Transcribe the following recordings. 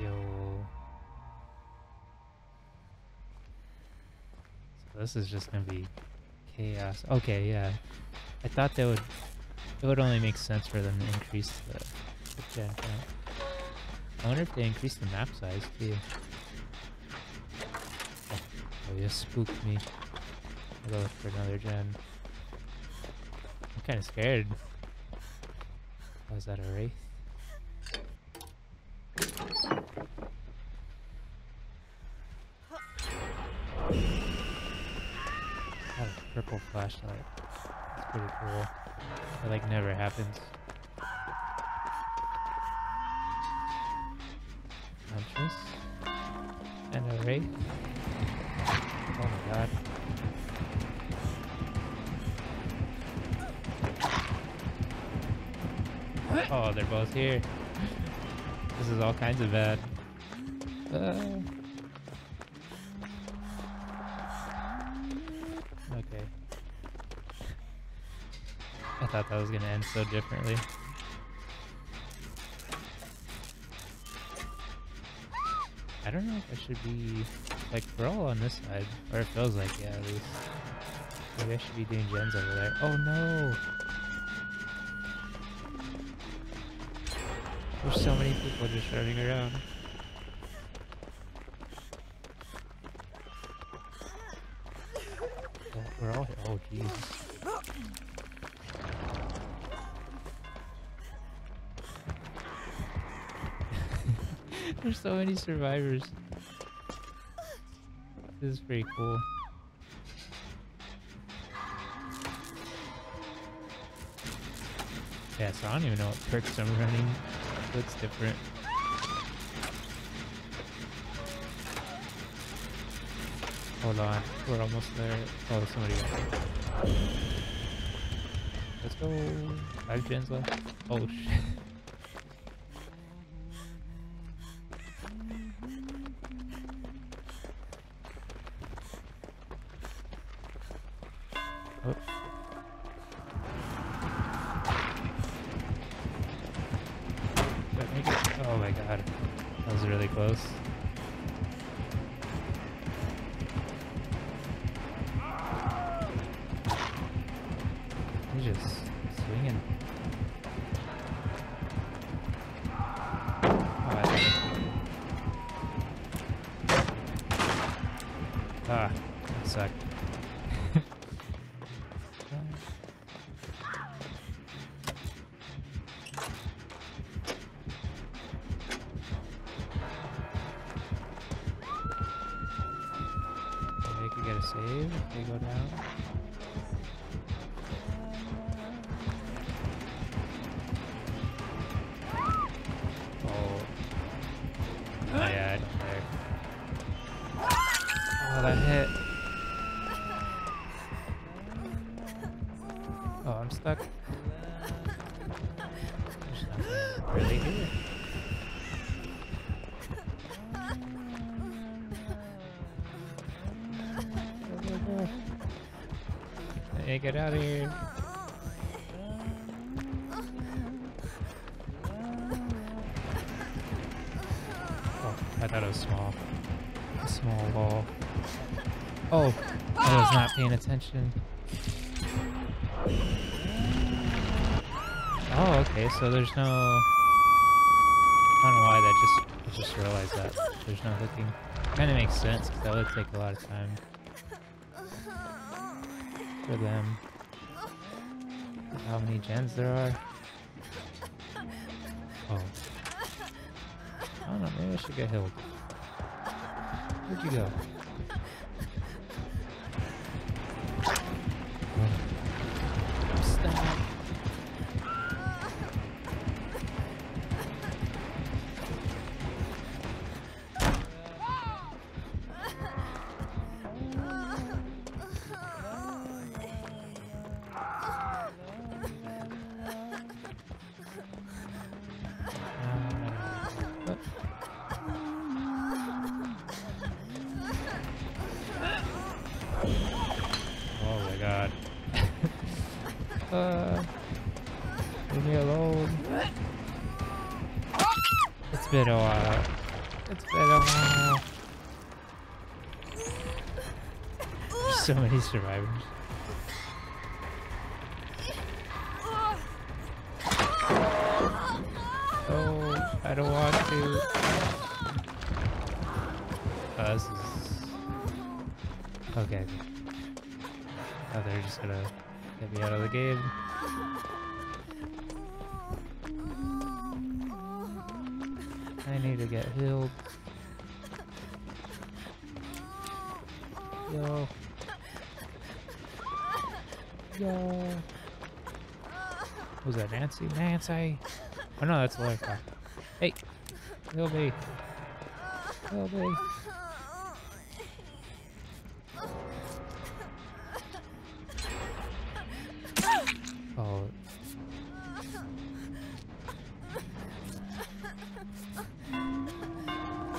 Yo. So this is just gonna be chaos. Okay, yeah. I thought that would. It would only make sense for them to increase the, gen count. I wonder if they increase the map size too. Oh, you spooked me. I'll go for another gen. I'm kind of scared. Is that a wraith? Got a purple flashlight. That's pretty cool. It like never happens. Huntress. And a wraith. Oh my god. Oh, they're both here. This is all kinds of bad. Uh. Okay. I thought that was gonna end so differently. I don't know if I should be like we're all on this side, or it feels like yeah at least. Maybe I should be doing gens over there. Oh no! There's so many people just running around. Oh, we're all here. oh jeez. There's so many survivors. This is pretty cool. Yeah, so I don't even know what perks I'm running. Looks different. Hold on, we're almost there. Oh, somebody Let's go. Five gens left. Oh shit. He's just swinging. Ah, that sucked. They could get a save if they go down. Yeah, I don't care. Oh, that hit. Oh, I'm stuck. Really here. Hey, get out of here. It was small. A small wall. Oh, I was not paying attention. Oh, okay, so there's no... I don't know why that just... I just realized that. There's no hooking. Kinda makes sense, because that would take a lot of time. For them. How many gens there are. Oh. I don't know, maybe I should get healed. Where'd you go? Uh, leave me alone. It's been a while. It's better. There's so many survivors. Oh, I don't want to. Oh, this is... Okay. Oh, they're just gonna get me out of the game. I need to get healed. Yo. Yo. Was that Nancy? Nancy! Oh no, that's Loika. Hey! Heal me! Heal me!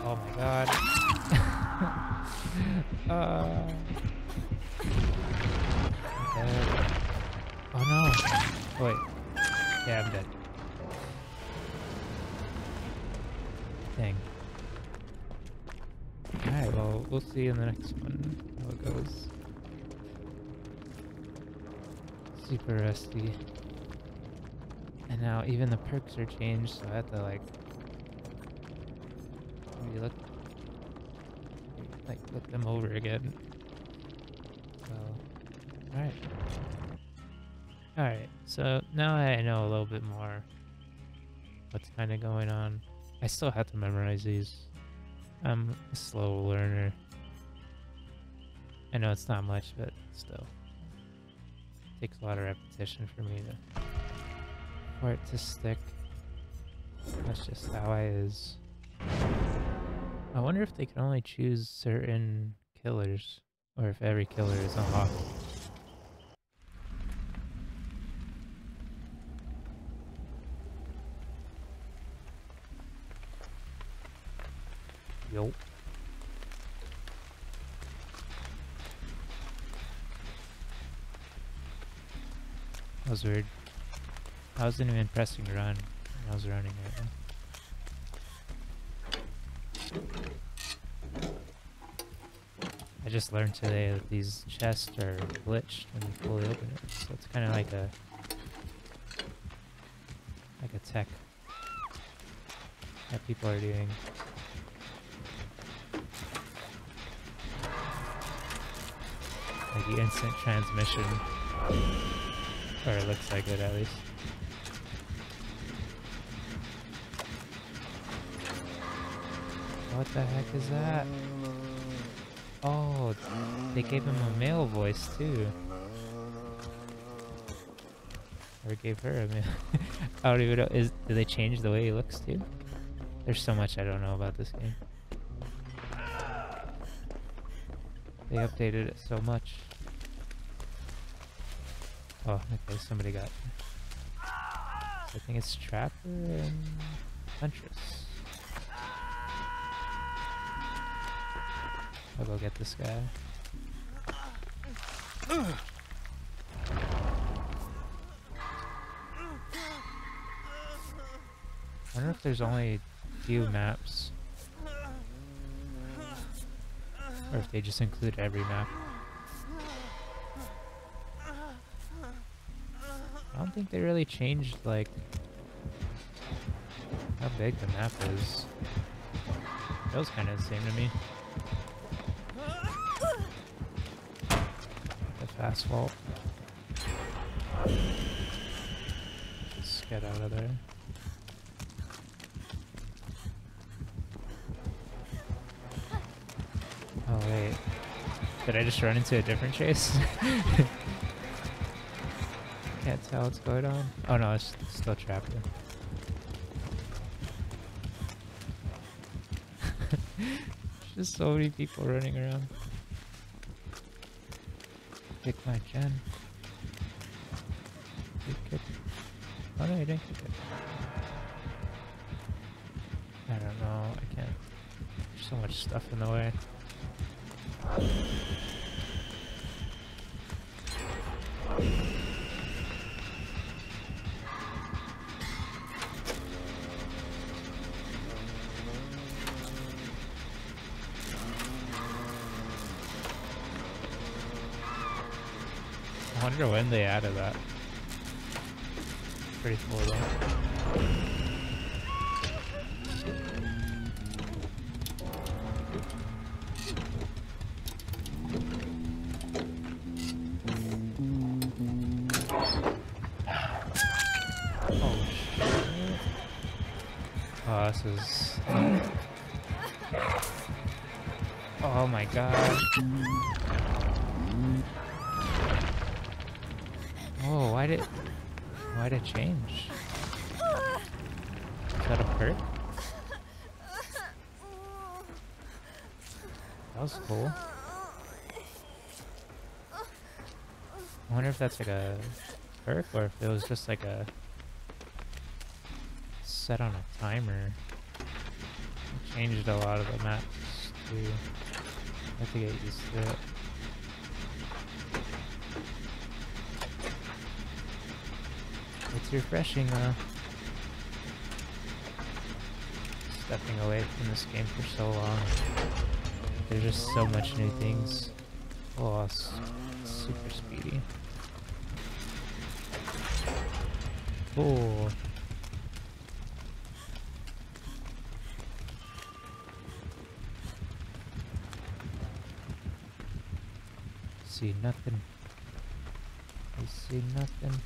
Oh my god. uh. Oh no. Wait. Yeah, I'm dead. Dang. Alright, well, we'll see in the next one how it goes. Super rusty. And now even the perks are changed, so I have to like maybe look like look them over again. So alright. Alright, so now I know a little bit more what's kinda going on. I still have to memorize these. I'm a slow learner. I know it's not much, but still. takes a lot of repetition for me to for it to stick. That's just how I is. I wonder if they can only choose certain killers, or if every killer is unlocked. Yo. That was weird. I wasn't even pressing run. I was running right now. I just learned today that these chests are glitched when you fully open it. So it's kind of like a like a tech that people are doing. Like the instant transmission. Or it looks like it at least. What the heck is that? Oh, they gave him a male voice too. Or gave her a male. I don't even know. Is did they change the way he looks too? There's so much I don't know about this game. They updated it so much. Oh, okay, somebody got. I think it's Trapper and Huntress. I'll go get this guy. I wonder if there's only a few maps. Or if they just include every map. I don't think they really changed, like, how big the map is. Feels kind of the same to me. Asphalt. Just get out of there. Oh wait. Did I just run into a different chase? Can't tell what's going on. Oh no, it's still trapped. There's just so many people running around. Kick my gen. You kick. Oh no, you didn't kick it. I don't know. I can't. There's so much stuff in the way. Wonder when they added that. Pretty cool though. Oh. Oh, this is... Oh my god. Why did it change? Is that a perk? That was cool. I wonder if that's like a perk or if it was just like a set on a timer. It changed a lot of the maps too. I have to get used to it. It's refreshing though. Stepping away from this game for so long. There's just so much new things. Oh, super speedy. Oh. See nothing. I see nothing.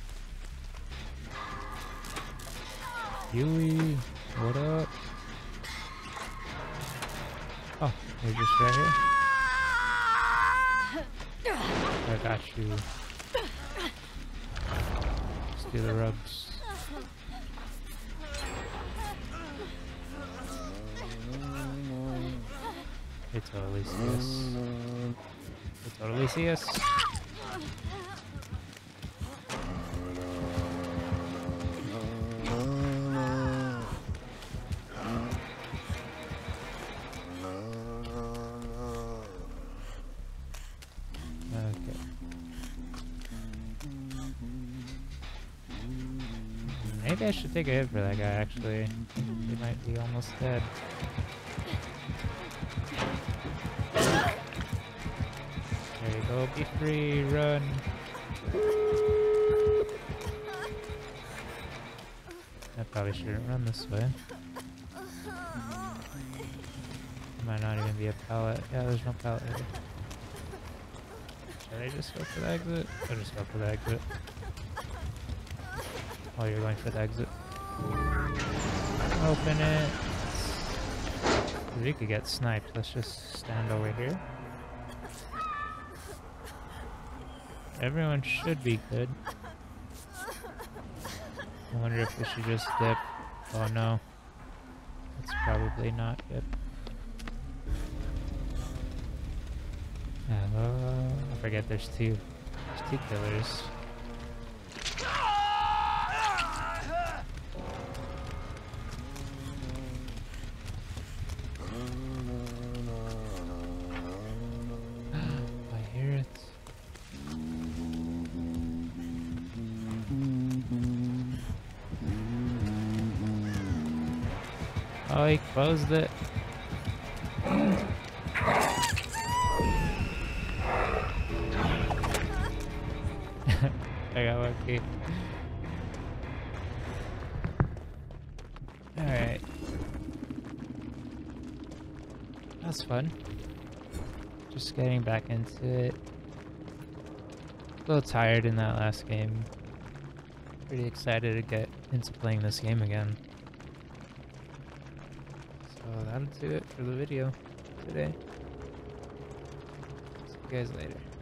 Huey, what up? Oh, you're just right here. I got you. Do the rubs. They totally see us. They totally see us. I should take a hit for that guy, actually. He might be almost dead. There you go, be free, run. I probably shouldn't run this way. Might not even be a pallet. Yeah, there's no pallet here. Should I just go for the exit? I'll just go for the exit. Oh, you're going for the exit. Open it. We could get sniped. Let's just stand over here. Everyone should be good. I wonder if we should just dip. Oh no. It's probably not good. Oh, I forget there's two. There's two killers. Oh, he closed it. I got lucky. Alright. That's fun. Just getting back into it. A little tired in that last game. Pretty excited to get into playing this game again. That'll do it for the video today. See you guys later.